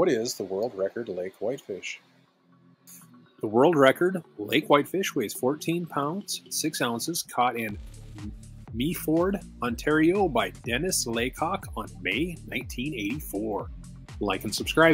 What is the world record lake whitefish? The world record lake whitefish weighs 14 pounds, 6 ounces, caught in Meaford, Ontario by Dennis Laycock on May 1984. Like and subscribe.